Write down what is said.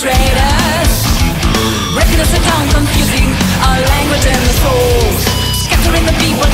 perpetrators Breaking us down, confusing our language and the souls. Scattering the people